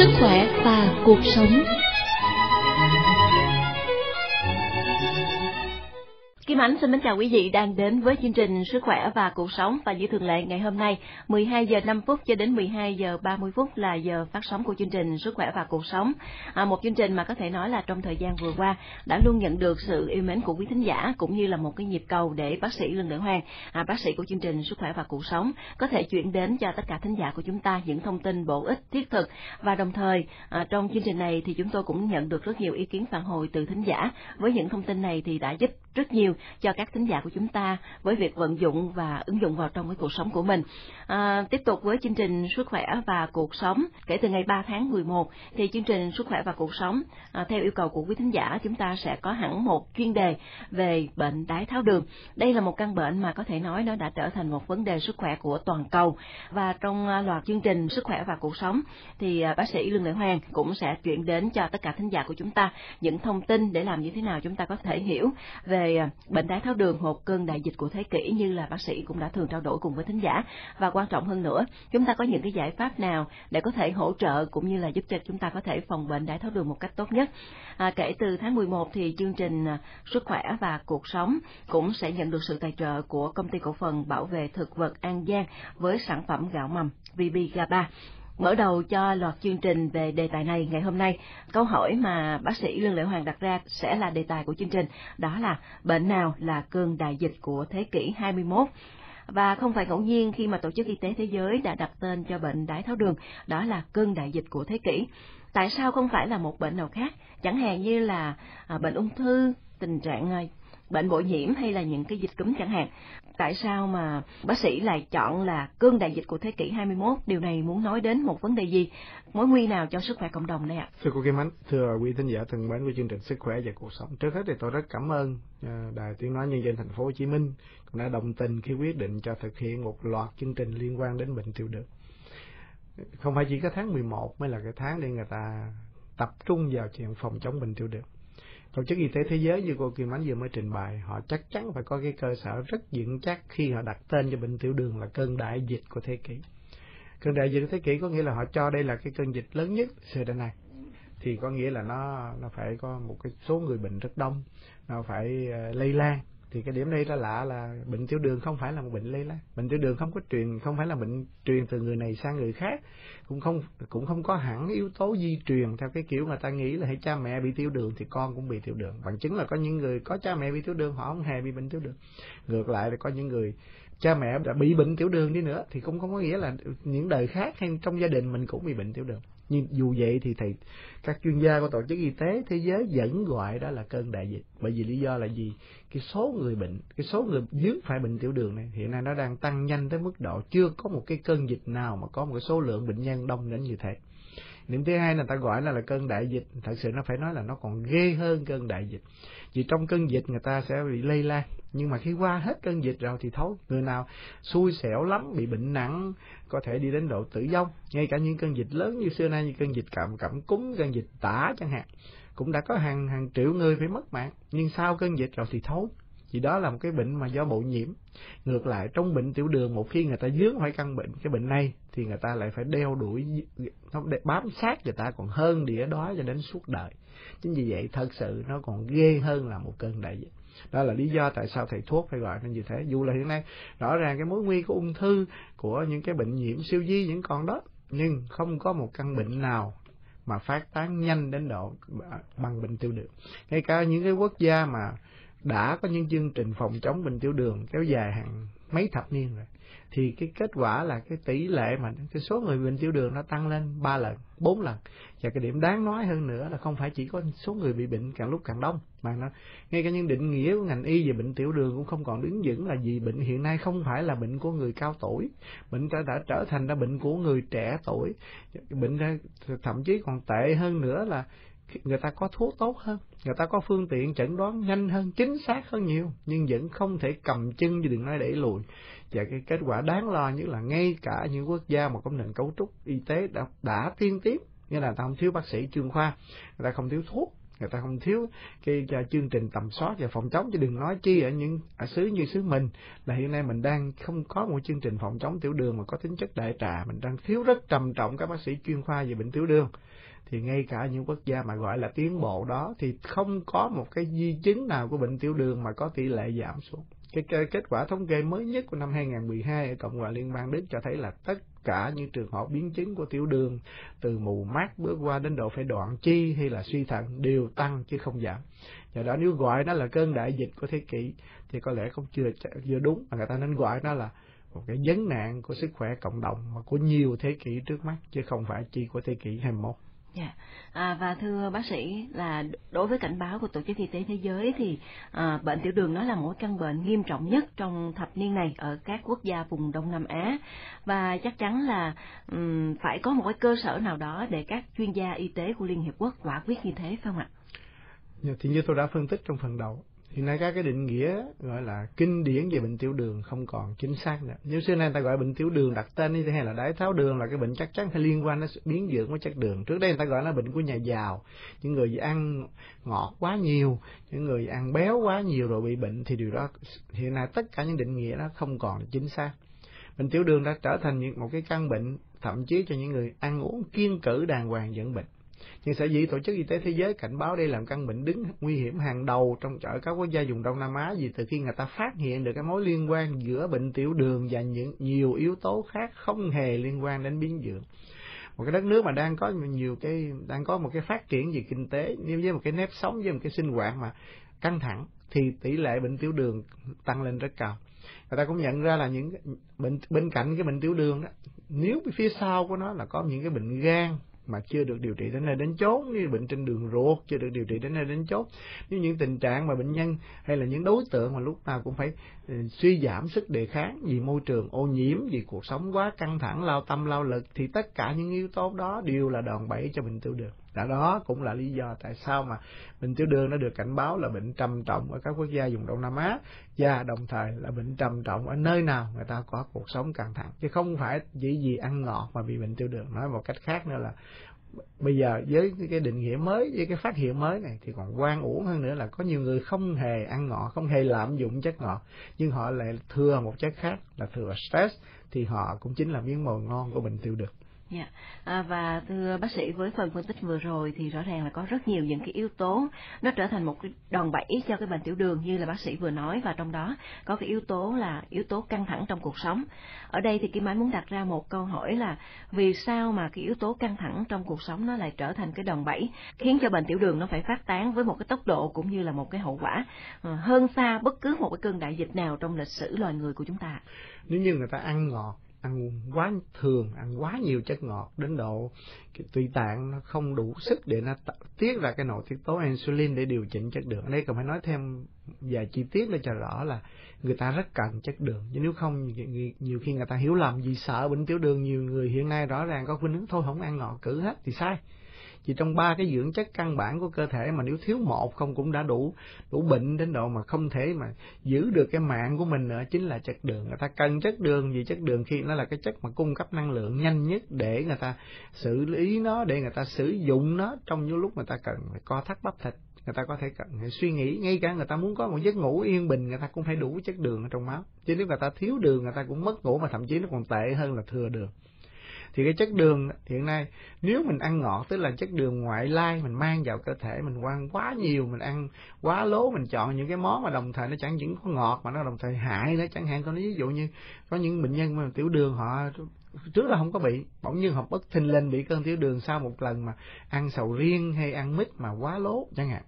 sức khỏe và cuộc sống. Ánh xin mến chào quý vị đang đến với chương trình Sức khỏe và cuộc sống và như thường lệ ngày hôm nay 12 giờ 5 phút cho đến 12 giờ 30 phút là giờ phát sóng của chương trình Sức khỏe và cuộc sống. À, một chương trình mà có thể nói là trong thời gian vừa qua đã luôn nhận được sự yêu mến của quý thính giả cũng như là một cái nhịp cầu để bác sĩ Lương Nữ Hoàng, à, bác sĩ của chương trình Sức khỏe và cuộc sống có thể chuyển đến cho tất cả thính giả của chúng ta những thông tin bổ ích thiết thực và đồng thời à, trong chương trình này thì chúng tôi cũng nhận được rất nhiều ý kiến phản hồi từ thính giả với những thông tin này thì đã giúp rất nhiều cho các thính giả của chúng ta với việc vận dụng và ứng dụng vào trong cái cuộc sống của mình. À, tiếp tục với chương trình sức khỏe và cuộc sống kể từ ngày 3 tháng 11 thì chương trình sức khỏe và cuộc sống à, theo yêu cầu của quý thính giả chúng ta sẽ có hẳn một chuyên đề về bệnh đái tháo đường. Đây là một căn bệnh mà có thể nói nó đã trở thành một vấn đề sức khỏe của toàn cầu và trong à, loạt chương trình sức khỏe và cuộc sống thì à, bác sĩ Lương Lệ Hoàng cũng sẽ chuyển đến cho tất cả thính giả của chúng ta những thông tin để làm như thế nào chúng ta có thể hiểu về à, bệnh đái tháo đường hột cơn đại dịch của thế kỷ như là bác sĩ cũng đã thường trao đổi cùng với thính giả. Và quan trọng hơn nữa chúng ta có những cái giải pháp nào để có thể hỗ trợ cũng như là giúp cho chúng ta có thể phòng bệnh đái tháo đường một cách tốt nhất? À, kể từ tháng 11 thì chương trình à, sức khỏe và cuộc sống cũng sẽ nhận được sự tài trợ của công ty cổ phần bảo vệ thực vật An Giang với sản phẩm gạo mầm VB GABA Mở đầu cho loạt chương trình về đề tài này ngày hôm nay, câu hỏi mà bác sĩ Lương Lệ Hoàng đặt ra sẽ là đề tài của chương trình, đó là bệnh nào là cơn đại dịch của thế kỷ 21? Và không phải ngẫu nhiên khi mà Tổ chức Y tế Thế giới đã đặt tên cho bệnh đái tháo đường, đó là cơn đại dịch của thế kỷ. Tại sao không phải là một bệnh nào khác, chẳng hạn như là à, bệnh ung thư, tình trạng à, bệnh bội nhiễm hay là những cái dịch cúm chẳng hạn. Tại sao mà bác sĩ lại chọn là cơn đại dịch của thế kỷ 21? Điều này muốn nói đến một vấn đề gì? Mối nguy nào cho sức khỏe cộng đồng đây ạ? Thưa cô Kim Ánh, thưa quý thính giả thân mến của chương trình Sức khỏe và cuộc sống. Trước hết thì tôi rất cảm ơn à, Đài Tiếng nói nhân dân thành phố Hồ Chí Minh cũng đã đồng tình khi quyết định cho thực hiện một loạt chương trình liên quan đến bệnh tiểu đường. Không phải chỉ có tháng 11 mới là cái tháng để người ta tập trung vào chuyện phòng chống bệnh tiểu đường Tổ chức Y tế Thế giới như cô Kim Ánh vừa mới trình bày, họ chắc chắn phải có cái cơ sở rất vững chắc khi họ đặt tên cho bệnh tiểu đường là cơn đại dịch của thế kỷ. Cơn đại dịch của thế kỷ có nghĩa là họ cho đây là cái cơn dịch lớn nhất xưa đến nay. Thì có nghĩa là nó nó phải có một cái số người bệnh rất đông, nó phải uh, lây lan thì cái điểm đây là lạ là bệnh tiểu đường không phải là một bệnh lây lan. Bệnh tiểu đường không có truyền, không phải là bệnh truyền từ người này sang người khác. Cũng không cũng không có hẳn yếu tố di truyền theo cái kiểu mà ta nghĩ là hay cha mẹ bị tiểu đường thì con cũng bị tiểu đường. Bằng chứng là có những người, có cha mẹ bị tiểu đường, họ không hề bị bệnh tiểu đường. Ngược lại là có những người cha mẹ đã bị bệnh tiểu đường đi nữa, thì cũng không có nghĩa là những đời khác hay trong gia đình mình cũng bị bệnh tiểu đường. Nhưng dù vậy thì thầy, các chuyên gia của tổ chức y tế thế giới vẫn gọi đó là cơn đại dịch. Bởi vì lý do là gì? Cái số người bệnh, cái số người dướng phải bệnh tiểu đường này, hiện nay nó đang tăng nhanh tới mức độ chưa có một cái cơn dịch nào mà có một cái số lượng bệnh nhân đông đến như thế điểm thứ hai là ta gọi là là cơn đại dịch. Thật sự nó phải nói là nó còn ghê hơn cơn đại dịch. Vì trong cơn dịch người ta sẽ bị lây lan. Nhưng mà khi qua hết cơn dịch rồi thì thôi người nào xui xẻo lắm, bị bệnh nặng, có thể đi đến độ tử vong. Ngay cả những cơn dịch lớn như xưa nay, như cơn dịch cảm cảm cúm, cơn dịch tả chẳng hạn, cũng đã có hàng hàng triệu người phải mất mạng. Nhưng sau cơn dịch rồi thì thôi vì đó là một cái bệnh mà do bội nhiễm. Ngược lại, trong bệnh tiểu đường, một khi người ta dướng phải căn bệnh, cái bệnh này, thì người ta lại phải đeo đuổi, nó bám sát người ta còn hơn đĩa đó cho đến suốt đời. Chính vì vậy, thật sự nó còn ghê hơn là một cơn đại dịch. Đó là lý do tại sao thầy thuốc phải gọi nó như thế. Dù là hiện nay, rõ ràng cái mối nguy của ung thư, của những cái bệnh nhiễm siêu di vẫn còn đó, nhưng không có một căn bệnh nào mà phát tán nhanh đến độ bằng bệnh tiêu đường. Ngay cả những cái quốc gia mà đã có những chương trình phòng chống bệnh tiểu đường kéo dài hàng mấy thập niên rồi thì cái kết quả là cái tỷ lệ mà cái số người bệnh tiểu đường nó tăng lên ba lần bốn lần. Và cái điểm đáng nói hơn nữa là không phải chỉ có số người bị bệnh càng lúc càng đông mà nó ngay cả những định nghĩa của ngành y về bệnh tiểu đường cũng không còn đứng vững là gì bệnh hiện nay không phải là bệnh của người cao tuổi. Bệnh đã, đã trở thành ra bệnh của người trẻ tuổi. Bệnh thậm chí còn tệ hơn nữa là người ta có thuốc tốt hơn người ta có phương tiện chẩn đoán nhanh hơn chính xác hơn nhiều nhưng vẫn không thể cầm chân như đừng nói đẩy lùi. Và cái kết quả đáng lo nhất là ngay cả những quốc gia mà có nền cấu trúc y tế đã, đã tiên tiến như là ta không thiếu bác sĩ chuyên khoa người ta không thiếu thuốc người ta không thiếu cái, cái chương trình tầm soát và phòng chống. Chứ đừng nói chi ở những ở xứ như xứ mình là hiện nay mình đang không có một chương trình phòng chống tiểu đường mà có tính chất đại trà. Mình đang thiếu rất trầm trọng các bác sĩ chuyên khoa về bệnh tiểu đường thì ngay cả những quốc gia mà gọi là tiến bộ đó thì không có một cái di chứng nào của bệnh tiểu đường mà có tỷ lệ giảm xuống cái kết quả thống kê mới nhất của năm 2012 ở Cộng hòa Liên bang Đức cho thấy là tất cả những trường hợp biến chứng của tiểu đường từ mù mắt bước qua đến độ phải đoạn chi hay là suy thận đều tăng chứ không giảm. Do đó nếu gọi nó là cơn đại dịch của thế kỷ thì có lẽ không chưa chưa đúng mà người ta nên gọi nó là một cái vấn nạn của sức khỏe cộng đồng mà của nhiều thế kỷ trước mắt chứ không phải chỉ của thế kỷ 21. Dạ. À, và thưa bác sĩ là đối với cảnh báo của Tổ chức Y tế Thế giới thì à, bệnh tiểu đường nó là một căn bệnh nghiêm trọng nhất trong thập niên này ở các quốc gia vùng Đông Nam Á và chắc chắn là um, phải có một cái cơ sở nào đó để các chuyên gia y tế của Liên Hiệp Quốc quả quyết như thế phải không ạ? Dạ, thì như tôi đã phân tích trong phần đầu hiện nay các cái định nghĩa gọi là kinh điển về bệnh tiểu đường không còn chính xác nữa. Nếu xưa nay ta gọi bệnh tiểu đường đặt tên như thế hay là đái tháo đường là cái bệnh chắc chắn phải liên quan đến biến dưỡng với chất đường. Trước đây người ta gọi là bệnh của nhà giàu. Những người ăn ngọt quá nhiều, những người ăn béo quá nhiều rồi bị bệnh, thì điều đó, hiện nay tất cả những định nghĩa đó không còn chính xác. Bệnh tiểu đường đã trở thành một cái căn bệnh, thậm chí cho những người ăn uống kiên cử đàng hoàng dẫn bệnh nhưng sở dĩ tổ chức y tế thế giới cảnh báo đây là căn bệnh đứng nguy hiểm hàng đầu trong chợ các quốc gia vùng đông nam á vì từ khi người ta phát hiện được cái mối liên quan giữa bệnh tiểu đường và những nhiều yếu tố khác không hề liên quan đến biến dưỡng. Một cái đất nước mà đang có nhiều cái, đang có một cái phát triển về kinh tế nhưng với một cái nếp sống, với một cái sinh hoạt mà căng thẳng thì tỷ lệ bệnh tiểu đường tăng lên rất cao. Người ta cũng nhận ra là những bệnh, bên cạnh cái bệnh tiểu đường đó, nếu phía sau của nó là có những cái bệnh gan mà chưa được điều trị đến nơi đến chốt như bệnh trên đường ruột, chưa được điều trị đến nơi đến chốt như những tình trạng mà bệnh nhân hay là những đối tượng mà lúc nào cũng phải ừ, suy giảm sức đề kháng vì môi trường ô nhiễm, vì cuộc sống quá căng thẳng, lao tâm, lao lực, thì tất cả những yếu tố đó đều là đòn bẩy cho bệnh tiểu đường đã đó cũng là lý do tại sao mà bệnh tiểu đường nó được cảnh báo là bệnh trầm trọng ở các quốc gia vùng Đông Nam Á và đồng thời là bệnh trầm trọng ở nơi nào người ta có cuộc sống căng thẳng. Chứ không phải chỉ vì ăn ngọt mà bị bệnh tiểu đường nói một cách khác nữa là bây giờ với cái định nghĩa mới, với cái phát hiện mới này thì còn quan uổng hơn nữa là có nhiều người không hề ăn ngọt, không hề lạm dụng chất ngọt, nhưng họ lại thừa một chất khác là thừa stress thì họ cũng chính là miếng mồi ngon của bệnh tiểu đường. Dạ. À, và thưa bác sĩ với phần phân tích vừa rồi thì rõ ràng là có rất nhiều những cái yếu tố nó trở thành một cái đòn bẩy cho cái bệnh tiểu đường như là bác sĩ vừa nói và trong đó có cái yếu tố là yếu tố căng thẳng trong cuộc sống. Ở đây thì Kim Ánh muốn đặt ra một câu hỏi là vì sao mà cái yếu tố căng thẳng trong cuộc sống nó lại trở thành cái đòn bẩy khiến cho bệnh tiểu đường nó phải phát tán với một cái tốc độ cũng như là một cái hậu quả ờ, hơn xa bất cứ một cái cơn đại dịch nào trong lịch sử loài người của chúng ta. Nếu như người ta ăn ngọt ăn quá thường, ăn quá nhiều chất ngọt, đến độ cái tùy tạng nó không đủ sức để nó tiết ra cái nội tiết tố insulin để điều chỉnh chất đường. Ở đây cần phải nói thêm vài chi tiết để cho rõ là người ta rất cần chất đường. Chứ nếu không nhiều khi người ta hiểu lầm vì sợ bệnh tiểu đường, nhiều người hiện nay rõ ràng có khuynh hướng thôi, không ăn ngọt, cử hết thì sai vì trong ba cái dưỡng chất căn bản của cơ thể mà nếu thiếu một không cũng đã đủ đủ bệnh đến độ mà không thể mà giữ được cái mạng của mình nữa, chính là chất đường. Người ta cần chất đường vì chất đường khi nó là cái chất mà cung cấp năng lượng nhanh nhất để người ta xử lý nó, để người ta sử dụng nó trong những lúc người ta cần. Phải co thắt bắp thịt, người ta có thể cần suy nghĩ, ngay cả người ta muốn có một giấc ngủ yên bình, người ta cũng phải đủ chất đường ở trong máu. Chứ nếu người ta thiếu đường, người ta cũng mất ngủ mà thậm chí nó còn tệ hơn là thừa đường thì cái chất đường hiện nay, nếu mình ăn ngọt, tức là chất đường ngoại lai mình mang vào cơ thể mình ăn quá nhiều, mình ăn quá lố, mình chọn những cái món mà đồng thời nó chẳng những có ngọt mà nó đồng thời hại nữa. Chẳng hạn tôi nói, ví dụ như có những bệnh nhân mà tiểu đường họ trước là không có bị, bỗng nhiên họ bất thình lên bị cơn tiểu đường sau một lần mà ăn sầu riêng hay ăn mít mà quá lố, chẳng hạn.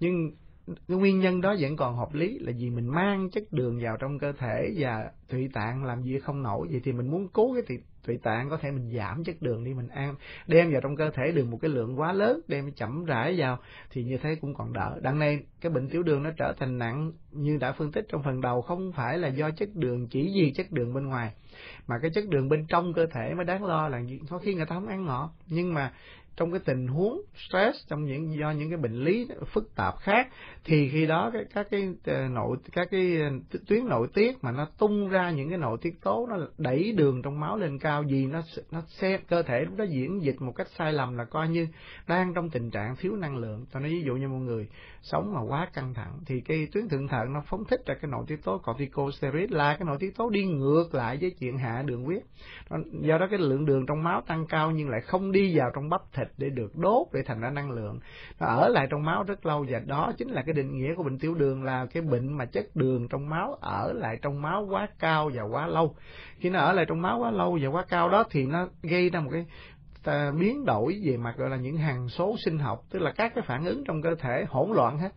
Nhưng cái nguyên nhân đó vẫn còn hợp lý là vì mình mang chất đường vào trong cơ thể và thủy tạng làm gì không nổi. Vậy thì mình muốn cố cái tụy tạng, có thể mình giảm chất đường đi, mình ăn, đem vào trong cơ thể đường một cái lượng quá lớn, đem chậm rãi vào thì như thế cũng còn đỡ. Đằng này, cái bệnh tiểu đường nó trở thành nặng như đã phân tích trong phần đầu, không phải là do chất đường, chỉ vì chất đường bên ngoài, mà cái chất đường bên trong cơ thể mới đáng lo là có khi người ta không ăn ngọt. Nhưng mà trong cái tình huống stress trong những do những cái bệnh lý phức tạp khác thì khi đó cái, các cái ờ, nội các cái ờ, tuyến nội tiết mà nó tung ra những cái nội tiết tố nó đẩy đường trong máu lên cao vì nó nó xe cơ thể lúc đó diễn dịch một cách sai lầm là coi như đang trong tình trạng thiếu năng lượng. Cho nó ví dụ như một người sống mà quá căng thẳng, thì cái tuyến thượng thận nó phóng thích ra cái nội tiết tố corticosteroid là cái nội tiết tố đi ngược lại với chuyện hạ đường huyết. Do đó cái lượng đường trong máu tăng cao nhưng lại không đi vào trong bắp thịt để được đốt để thành ra năng lượng. Nó ở lại trong máu rất lâu và đó chính là cái định nghĩa của bệnh tiểu đường, là cái bệnh mà chất đường trong máu ở lại trong máu quá cao và quá lâu. Khi nó ở lại trong máu quá lâu và quá cao đó thì nó gây ra một cái biến đổi về mặt, gọi là, những hằng số sinh học, tức là các cái phản ứng trong cơ thể hỗn loạn hết.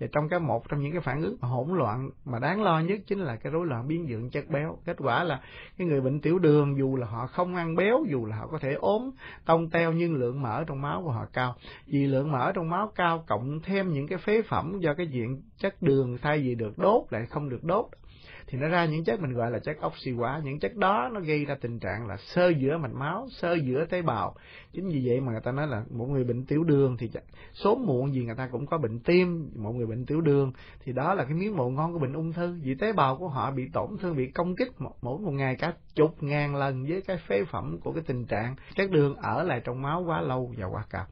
Và trong cái một trong những cái phản ứng hỗn loạn mà đáng lo nhất chính là cái rối loạn biến dưỡng chất béo. Kết quả là cái người bệnh tiểu đường, dù là họ không ăn béo, dù là họ có thể ốm, tông teo, nhưng lượng mỡ trong máu của họ cao. Vì lượng mỡ trong máu cao cộng thêm những cái phế phẩm do cái diện chất đường thay vì được đốt lại không được đốt. Thì nó ra những chất mình gọi là chất oxy hóa. Những chất đó nó gây ra tình trạng là sơ giữa mạch máu, sơ giữa tế bào. Chính vì vậy mà người ta nói là một người bệnh tiểu đường thì sớm muộn gì người ta cũng có bệnh tim, một người bệnh tiểu đường. Thì đó là cái miếng mồ ngon của bệnh ung thư. Vì tế bào của họ bị tổn thương, bị công kích mỗi một ngày cả chục ngàn lần với cái phế phẩm của cái tình trạng. Chất đường ở lại trong máu quá lâu và quá cao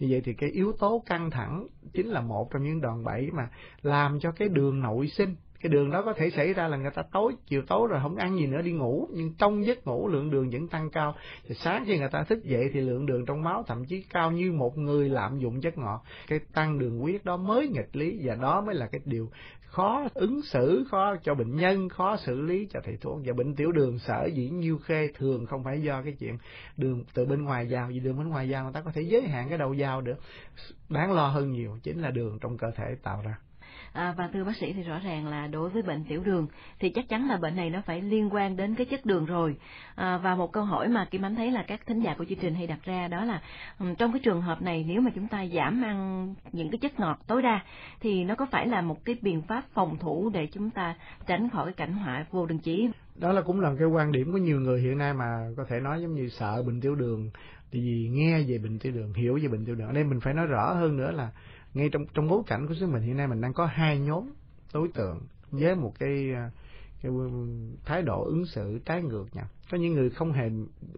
như vậy thì cái yếu tố căng thẳng chính là một trong những đòn bẩy mà làm cho cái đường nội sinh. Cái đường đó có thể xảy ra là người ta tối, chiều tối rồi không ăn gì nữa, đi ngủ. Nhưng trong giấc ngủ lượng đường vẫn tăng cao. Thì sáng khi người ta thức dậy thì lượng đường trong máu thậm chí cao như một người lạm dụng chất ngọt cái tăng đường huyết đó mới nghịch lý và đó mới là cái điều khó ứng xử, khó cho bệnh nhân, khó xử lý cho thầy thuốc. Và bệnh tiểu đường sở dĩ nhiêu khê thường không phải do cái chuyện đường từ bên ngoài vào, vì đường bên ngoài vào người ta có thể giới hạn cái đầu vào được. Đáng lo hơn nhiều chính là đường trong cơ thể tạo ra. À, và thưa bác sĩ thì rõ ràng là đối với bệnh tiểu đường thì chắc chắn là bệnh này nó phải liên quan đến cái chất đường rồi. À, và một câu hỏi mà Kim Ánh thấy là các thính giả của chương trình hay đặt ra đó là ừ, trong cái trường hợp này nếu mà chúng ta giảm ăn những cái chất ngọt tối đa thì nó có phải là một cái biện pháp phòng thủ để chúng ta tránh khỏi cái cảnh họa vô đường chỉ Đó là cũng là cái quan điểm của nhiều người hiện nay mà có thể nói giống như sợ bệnh tiểu đường. Thì nghe về bệnh tiểu đường hiểu về bệnh tiểu đường. Ở đây mình phải nói rõ hơn nữa là ngay trong trong bối cảnh của xứ mình hiện nay mình đang có hai nhóm đối tượng với một cái à, cái à, thái độ ứng xử trái ngược nhau. Có những người không hề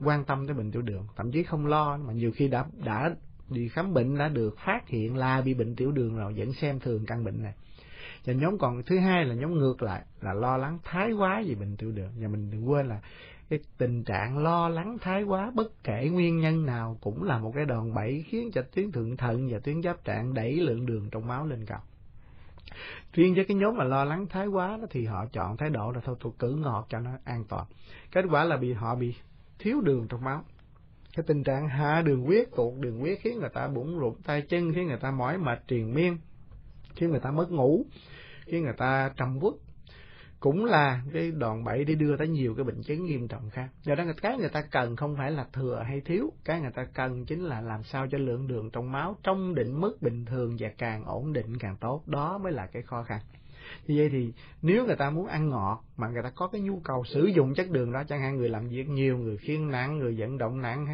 quan tâm tới bệnh tiểu đường, thậm chí không lo, mà nhiều khi đã đã đi khám bệnh đã được phát hiện là bị bệnh tiểu đường rồi, vẫn xem thường căn bệnh này. Và nhóm còn, thứ hai là nhóm ngược lại, là lo lắng thái quá về bệnh tiểu đường. Và mình đừng quên là cái tình trạng lo lắng thái quá, bất kể nguyên nhân nào cũng là một cái đòn bẩy khiến cho tuyến thượng thận và tuyến giáp trạng đẩy lượng đường trong máu lên cao. Riêng với cái nhóm mà lo lắng thái quá đó thì họ chọn thái độ là thôi, tôi cử ngọt cho nó an toàn. Kết quả là bị, họ bị thiếu đường trong máu. Cái tình trạng hạ đường huyết, tụt đường huyết khiến người ta bụng rụng tay chân, khiến người ta mỏi mệt triền miên, khiến người ta mất ngủ, khiến người ta trầm uất cũng là cái đòn bẩy để đưa tới nhiều cái bệnh chứng nghiêm trọng khác. Do đó, cái người ta cần không phải là thừa hay thiếu, cái người ta cần chính là làm sao cho lượng đường trong máu trong định mức bình thường và càng ổn định càng tốt. Đó mới là cái khó khăn. Như vậy thì nếu người ta muốn ăn ngọt mà người ta có cái nhu cầu sử dụng chất đường đó, chẳng hạn người làm việc nhiều, người khiêng nặng, người vận động nặng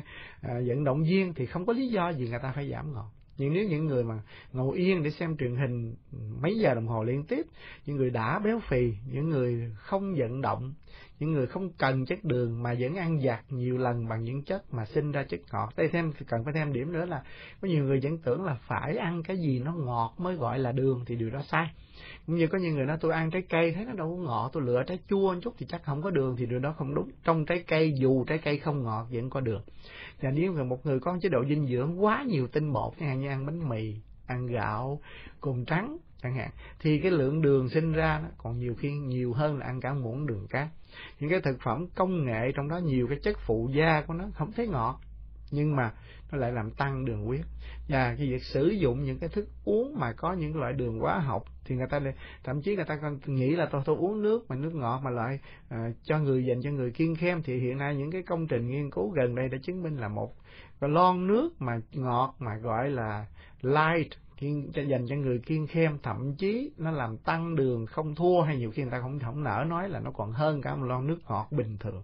à, vận động viên thì không có lý do gì người ta phải giảm ngọt nhưng nếu những người mà ngồi yên để xem truyền hình mấy giờ đồng hồ liên tiếp, những người đã béo phì, những người không vận động, những người không cần chất đường mà vẫn ăn giặt nhiều lần bằng những chất mà sinh ra chất ngọt. Đây thêm, cần phải thêm điểm nữa là có nhiều người vẫn tưởng là phải ăn cái gì nó ngọt mới gọi là đường thì điều đó sai cũng như có những người nói, tôi ăn trái cây, thấy nó đâu có ngọt, tôi lựa trái chua một chút thì chắc không có đường. Thì điều đó không đúng. Trong trái cây, dù trái cây không ngọt, vẫn có đường. Và nếu mà một người có chế độ dinh dưỡng quá nhiều tinh bột, chẳng hạn như ăn bánh mì, ăn gạo, cồn trắng, chẳng hạn, thì cái lượng đường sinh ra nó còn nhiều khi nhiều hơn là ăn cả muỗng đường cát những cái thực phẩm công nghệ trong đó, nhiều cái chất phụ gia của nó không thấy ngọt nhưng mà nó lại làm tăng đường huyết. Và cái việc sử dụng những cái thức uống mà có những loại đường hóa học thì người ta thậm chí người ta còn nghĩ là tôi tôi uống nước mà nước ngọt mà loại uh, ờ, cho người dành cho người kiêng khem. Thì hiện nay những cái công trình nghiên cứu gần đây đã chứng minh là một cái lon nước mà ngọt mà gọi là light thiên cho dành cho người kiêng khem thậm chí nó làm tăng đường không thua hay nhiều khi người ta không không nỡ nói là nó còn hơn cả một lon nước ngọt bình thường.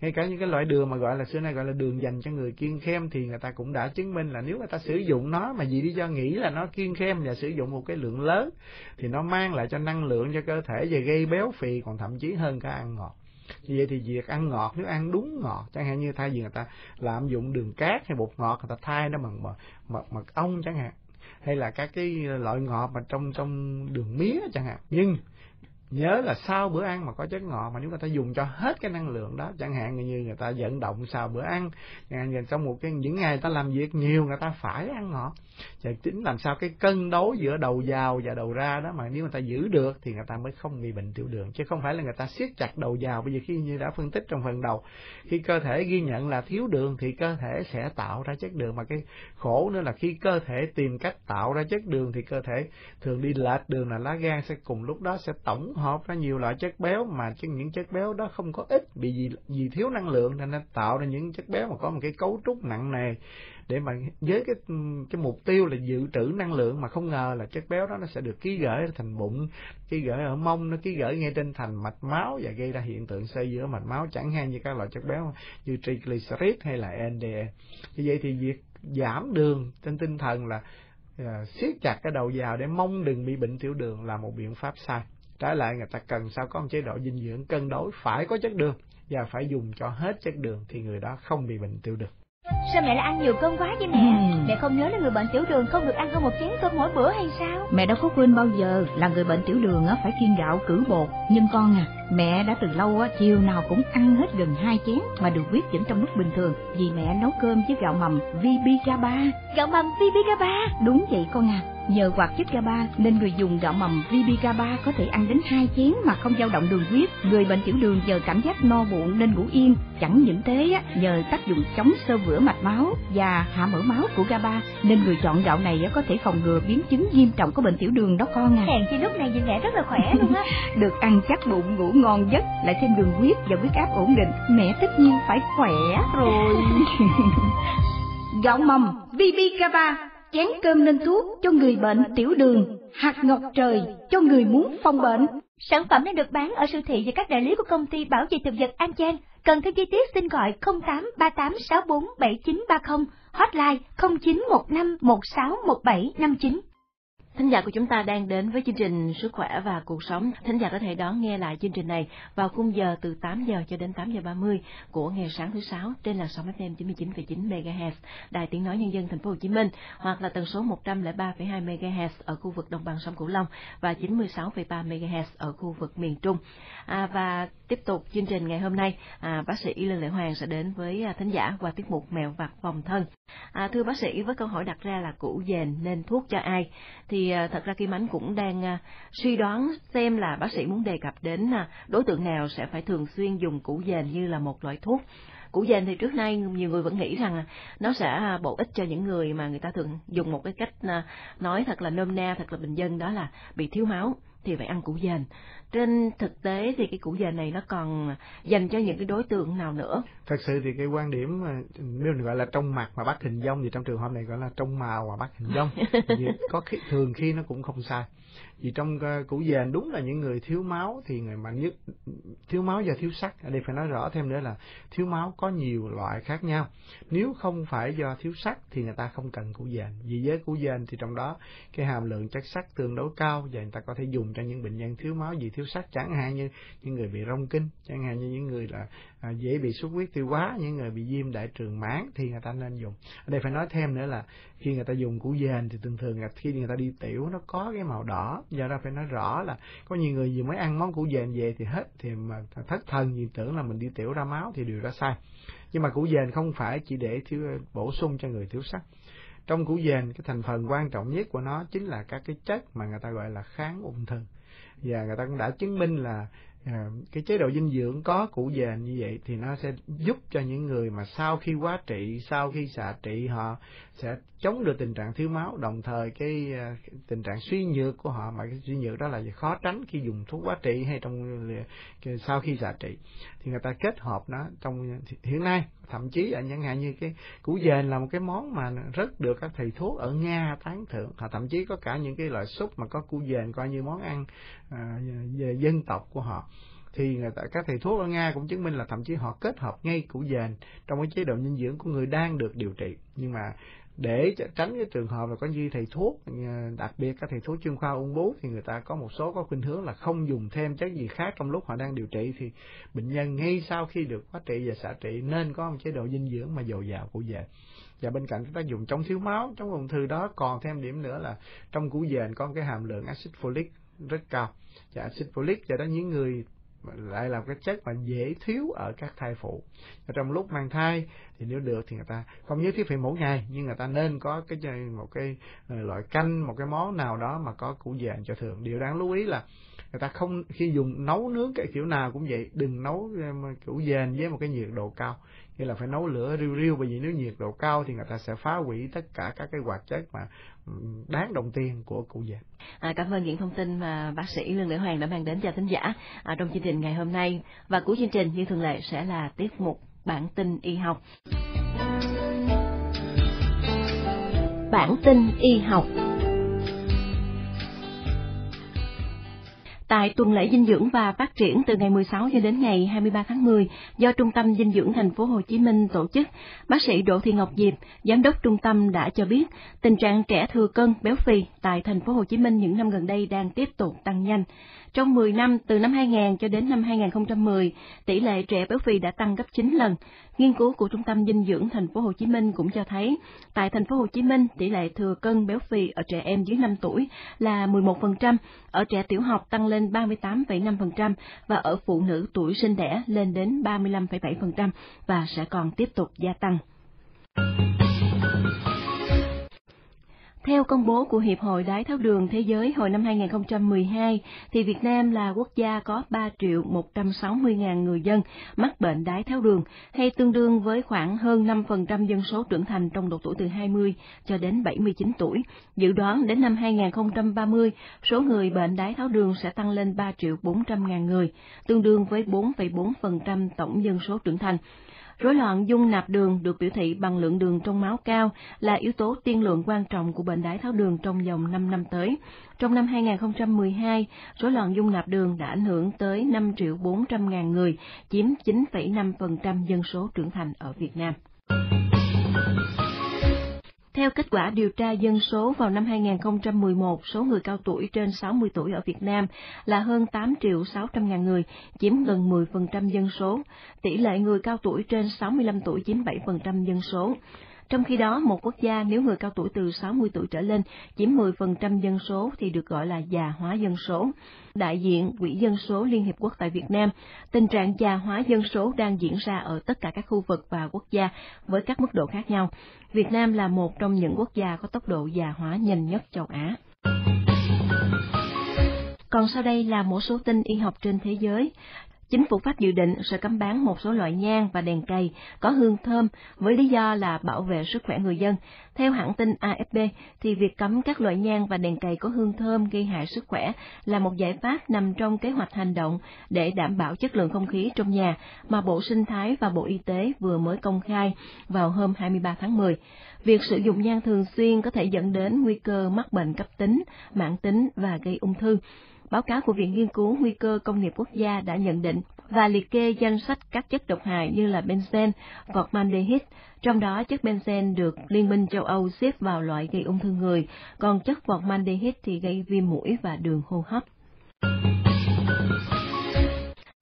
Ngay cả những cái loại đường mà gọi là xưa nay gọi là đường dành cho người kiêng khem thì người ta cũng đã chứng minh là nếu người ta sử dụng nó mà vì lý do nghĩ là nó kiêng khem và sử dụng một cái lượng lớn thì nó mang lại cho năng lượng cho cơ thể và gây béo phì còn thậm chí hơn cả ăn ngọt. Như vậy thì việc ăn ngọt nếu ăn đúng ngọt chẳng hạn như thay vì người ta lạm dụng đường cát hay bột ngọt người ta thay nó bằng mật mật, mật ong chẳng hạn hay là các cái ờ, loại ngọt mà trong trong đường mía chẳng hạn. Nhưng nhớ là sau bữa ăn mà có chất ngọt mà nếu người ta dùng cho hết cái năng lượng đó, chẳng hạn như người ta vận động sau bữa ăn nhìn hạn trong một cái, những ngày ta làm việc nhiều người ta phải ăn ngọt. Và chính làm sao cái cân đối giữa đầu vào và đầu ra đó mà nếu người ta giữ được thì người ta mới không bị bệnh tiểu đường, chứ không phải là người ta siết chặt đầu vào. Bây giờ khi như đã phân tích trong phần đầu, khi cơ thể ghi nhận là thiếu đường thì cơ thể sẽ tạo ra chất đường, mà cái khổ nữa là khi cơ thể tìm cách tạo ra chất đường thì cơ thể thường đi lệch đường là lá gan sẽ cùng lúc đó sẽ tổng hợp ra nhiều loại chất béo mà chứ những chất béo đó không có ích bị gì vì thiếu năng lượng nên nó tạo ra những chất béo mà có một cái cấu trúc nặng nề. Để mà với cái cái mục tiêu là dự trữ năng lượng mà không ngờ là chất béo đó nó sẽ được ký gửi thành bụng, ký gửi ở mông, nó ký gửi ngay trên thành mạch máu và gây ra hiện tượng xây giữa mạch máu chẳng hạn như các loại chất béo như triglycerid hay là LDL như vậy thì việc giảm đường trên tinh thần là à, siết chặt cái đầu vào để mong đừng bị bệnh tiểu đường là một biện pháp sai trái lại người ta cần sao có một chế độ dinh dưỡng cân đối phải có chất đường và phải dùng cho hết chất đường thì người đó không bị bệnh tiểu đường Sao mẹ lại ăn nhiều cơm quá vậy mẹ? Ừ. Mẹ không nhớ là người bệnh tiểu đường không được ăn hơn một chén cơm mỗi bữa hay sao? Mẹ đâu có quên bao giờ là người bệnh tiểu đường á phải kiêng gạo cử bột. Nhưng con à, mẹ đã từ lâu á chiều nào cũng ăn hết gần hai chén mà đường huyết vẫn trong mức bình thường vì mẹ nấu cơm với gạo mầm VBK3. Gạo mầm VBK3? Đúng vậy con à. Nhờ hoạt chất GABA nên người dùng gạo mầm VBK3 có thể ăn đến hai chén mà không dao động đường huyết. Người bệnh tiểu đường nhờ cảm giác no bụng nên ngủ yên. Chẳng những thế, nhờ tác dụng chống sơ vữa mạch máu và hạ mỡ máu của GABA nên người chọn gạo này có thể phòng ngừa biến chứng nghiêm trọng của bệnh tiểu đường đó con à. Hèn chi lúc này nhìn mẹ rất là khỏe luôn á. được ăn chắc bụng ngủ ngon giấc lại thêm đường huyết và huyết áp ổn định, mẹ tất nhiên phải khỏe rồi. gạo mầm VBK3 chén cơm nên thuốc cho người bệnh tiểu đường, hạt ngọc trời cho người muốn phòng bệnh. Sản phẩm đang được bán ở siêu thị và các đại lý của công ty bảo vệ thực vật An Giang Cần thêm chi tiết xin gọi 0838647930, hotline 0915161759. Thính giả của chúng ta đang đến với chương trình Sức khỏe và cuộc sống. Thính giả có thể đón nghe lại chương trình này vào khung giờ từ 8 giờ cho đến 8 giờ 30 của ngày sáng thứ sáu trên là sóng FM 99,9 MHz, Đài Tiếng nói nhân dân thành phố Hồ Chí Minh hoặc là tần số 103,2 MHz ở khu vực đồng bằng sông Cửu Long và 96,3 MHz ở khu vực miền Trung. À, và tiếp tục chương trình ngày hôm nay, à, bác sĩ Lê Lệ Hoàng sẽ đến với à, thính giả qua tiết mục mèo vặt vòng thân. À, thưa bác sĩ, với câu hỏi đặt ra là củ dền nên thuốc cho ai thì À, thật ra Kim Ánh cũng đang à, suy đoán xem là bác sĩ muốn đề cập đến à, đối tượng nào sẽ phải thường xuyên dùng củ dền như là một loại thuốc. Củ dền thì trước nay nhiều người vẫn nghĩ rằng nó sẽ bổ ích cho những người mà người ta thường dùng một cái cách nói thật là nôm na, thật là bình dân, đó là bị thiếu máu, thì phải ăn củ dền trên thực tế thì cái củ dền này nó còn dành cho những cái đối tượng nào nữa? Thật sự thì cái quan điểm nếu gọi là trong mặt mà bắt hình dong thì trong trường hợp này gọi là trong màu mà bắt hình dong có khi, thường khi nó cũng không sai vì trong uh, củ dền đúng là những người thiếu máu thì người mạnh nhất thiếu máu do thiếu sắt. Ở đây phải nói rõ thêm nữa là thiếu máu có nhiều loại khác nhau. Nếu không phải do thiếu sắt thì người ta không cần củ dền vì với củ dền thì trong đó cái hàm lượng chất sắt tương đối cao và người ta có thể dùng cho những bệnh nhân thiếu máu vì thiếu sắt. Chẳng hạn như những người bị rong kinh chẳng hạn như những người là à, dễ bị xuất huyết tiêu hóa những người bị viêm đại trường mãn thì người ta nên dùng. Ở đây phải nói thêm nữa là khi người ta dùng củ dền thì thường thường khi người ta đi tiểu nó có cái màu đỏ. Do đó phải nói rõ là có nhiều người vừa mới ăn món củ dền về thì hết thì mà thất thần gì tưởng là mình đi tiểu ra máu thì điều đó sai. Nhưng mà củ dền không phải chỉ để thiếu bổ sung cho người thiếu sắt. Trong củ dền cái thành phần quan trọng nhất của nó chính là các cái chất mà người ta gọi là kháng ung thư. Và người ta cũng đã chứng minh là À, cái chế độ dinh dưỡng có củ dền như vậy thì nó sẽ giúp cho những người mà sau khi quá trị sau khi xạ trị họ sẽ chống được tình trạng thiếu máu. Đồng thời cái, cái tình trạng suy nhược của họ mà cái suy nhược đó là khó tránh khi dùng thuốc quá trị hay trong à, sau khi xạ trị. Thì người ta kết hợp nó trong hiện nay thậm chí là chẳng hạn như cái củ dền là một cái món mà rất được các thầy thuốc ở nga tán thưởng. Họ thậm chí có cả những cái loại súp mà có củ dền coi như món ăn à, về dân tộc của họ. Thì người ta các thầy thuốc ở Nga cũng chứng minh là thậm chí họ kết hợp ngay củ dền trong cái chế độ dinh dưỡng của người đang được điều trị. Nhưng mà để tránh cái trường hợp là có như thầy thuốc à, đặc biệt các thầy thuốc chuyên khoa ung bướu thì người ta có một số có khuynh hướng là không dùng thêm chất gì khác trong lúc họ đang điều trị thì bệnh nhân ngay sau khi được hóa trị và xạ trị nên có một chế độ dinh dưỡng mà dồi dào củ dền và bên cạnh cái tác dụng chống thiếu máu, chống ung thư đó, còn thêm điểm nữa là trong củ dền có cái hàm lượng axit folic rất cao. Và axit folic do đó những người lại là cái chất mà dễ thiếu ở các thai phụ. Và trong lúc mang thai thì nếu được thì người ta không nhất thiết phải mỗi ngày, nhưng người ta nên có cái một cái ờ, loại canh, một cái món nào đó mà có củ dền cho thường. Điều đáng lưu ý là người ta không, khi dùng nấu nướng cái kiểu nào cũng vậy, đừng nấu ờ, củ dền với một cái nhiệt độ cao nghĩa là phải nấu lửa riu riu bởi vì nếu nhiệt độ cao thì người ta sẽ phá hủy tất cả các cái hoạt chất mà đáng đồng tiền của cụ già. À, cảm ơn những thông tin mà bác sĩ Lương Lễ Hoàng đã mang đến cho thính giả à, trong chương trình ngày hôm nay và cuối chương trình như thường lệ sẽ là tiết mục bản tin y học. Bản tin y học Tại tuần lễ dinh dưỡng và phát triển từ ngày 16 cho đến ngày 23 tháng 10 do Trung tâm Dinh dưỡng thành phố Hồ Chí Minh tổ chức, bác sĩ Đỗ Thị Ngọc Diệp, giám đốc trung tâm đã cho biết tình trạng trẻ thừa cân, béo phì tại thành phố Hồ Chí Minh những năm gần đây đang tiếp tục tăng nhanh. Trong 10 năm từ năm 2000 cho đến năm 2010, tỷ lệ trẻ béo phì đã tăng gấp 9 lần. Nghiên cứu của Trung tâm dinh dưỡng thành phố Hồ Chí Minh cũng cho thấy, tại thành phố Hồ Chí Minh, tỷ lệ thừa cân béo phì ở trẻ em dưới 5 tuổi là 11%, ở trẻ tiểu học tăng lên 38,5% và ở phụ nữ tuổi sinh đẻ lên đến 35,7% và sẽ còn tiếp tục gia tăng. Theo công bố của Hiệp hội Đái tháo đường Thế giới hồi năm 2012, thì Việt Nam là quốc gia có 3 triệu 160 ngàn người dân mắc bệnh đái tháo đường, hay tương đương với khoảng hơn 5% dân số trưởng thành trong độ tuổi từ 20 cho đến 79 tuổi. Dự đoán đến năm 2030, số người bệnh đái tháo đường sẽ tăng lên 3 triệu 400 ngàn người, tương đương với 4,4% tổng dân số trưởng thành. Rối loạn dung nạp đường được biểu thị bằng lượng đường trong máu cao là yếu tố tiên lượng quan trọng của bệnh đái tháo đường trong vòng 5 năm tới. Trong năm 2012, rối loạn dung nạp đường đã ảnh hưởng tới 5 triệu 400 ngàn người, chiếm 9,5% dân số trưởng thành ở Việt Nam. Theo kết quả điều tra dân số vào năm 2011, số người cao tuổi trên 60 tuổi ở Việt Nam là hơn 8 triệu 600 ngàn người, chiếm gần 10% dân số. Tỷ lệ người cao tuổi trên 65 tuổi chiếm 7% dân số. Trong khi đó, một quốc gia nếu người cao tuổi từ 60 tuổi trở lên chiếm 10% dân số thì được gọi là già hóa dân số. Đại diện Quỹ Dân số Liên Hiệp Quốc tại Việt Nam, tình trạng già hóa dân số đang diễn ra ở tất cả các khu vực và quốc gia với các mức độ khác nhau. Việt Nam là một trong những quốc gia có tốc độ già hóa nhanh nhất châu Á. Còn sau đây là một số tin y học trên thế giới chính phủ Pháp dự định sẽ cấm bán một số loại nhang và đèn cầy có hương thơm với lý do là bảo vệ sức khỏe người dân. Theo hãng tin AFP, thì việc cấm các loại nhang và đèn cầy có hương thơm gây hại sức khỏe là một giải pháp nằm trong kế hoạch hành động để đảm bảo chất lượng không khí trong nhà mà Bộ Sinh thái và Bộ Y tế vừa mới công khai vào hôm 23 tháng 10. Việc sử dụng nhang thường xuyên có thể dẫn đến nguy cơ mắc bệnh cấp tính, mãn tính và gây ung thư. Báo cáo của Viện Nghiên cứu Nguy cơ Công nghiệp Quốc gia đã nhận định và liệt kê danh sách các chất độc hại như là benzen, formaldehyde, trong đó chất benzen được Liên minh châu Âu xếp vào loại gây ung thư người, còn chất formaldehyde thì gây viêm mũi và đường hô hấp.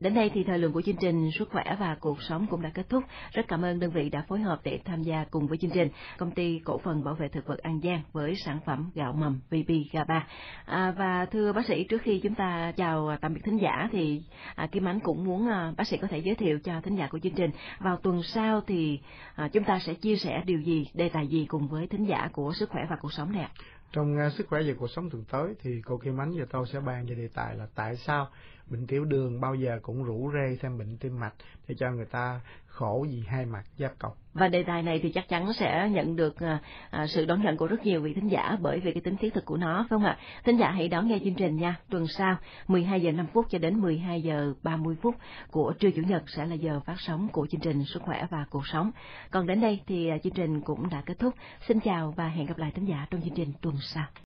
Đến đây thì thời lượng của chương trình Sức khỏe và cuộc sống cũng đã kết thúc. Rất cảm ơn đơn vị đã phối hợp để tham gia cùng với chương trình. Công ty cổ phần bảo vệ thực vật An Giang với sản phẩm gạo mầm VB GABA. À, và thưa bác sĩ, trước khi chúng ta chào tạm biệt thính giả thì à, Kim Ánh cũng muốn à, bác sĩ có thể giới thiệu cho thính giả của chương trình. Vào tuần sau thì à, chúng ta sẽ chia sẻ điều gì, đề tài gì cùng với thính giả của Sức khỏe và cuộc sống này ạ? Trong uh, sức khỏe và cuộc sống tuần tới thì cô Kim Ánh và tôi sẽ bàn về đề tài là tại sao bệnh tiểu đường bao giờ cũng rủ rê xem bệnh tim mạch để cho người ta khổ vì hai mặt giáp cọc và đề tài này thì chắc chắn sẽ nhận được à, à, sự đón nhận của rất nhiều vị thính giả bởi vì cái tính thiết thực của nó phải không ạ? Thính giả hãy đón nghe chương trình nha. Tuần sau 12 giờ 5 phút cho đến 12 giờ 30 phút của trưa chủ nhật sẽ là giờ phát sóng của chương trình sức khỏe và cuộc sống. Còn đến đây thì à, chương trình cũng đã kết thúc. Xin chào và hẹn gặp lại thính giả trong chương trình tuần sau.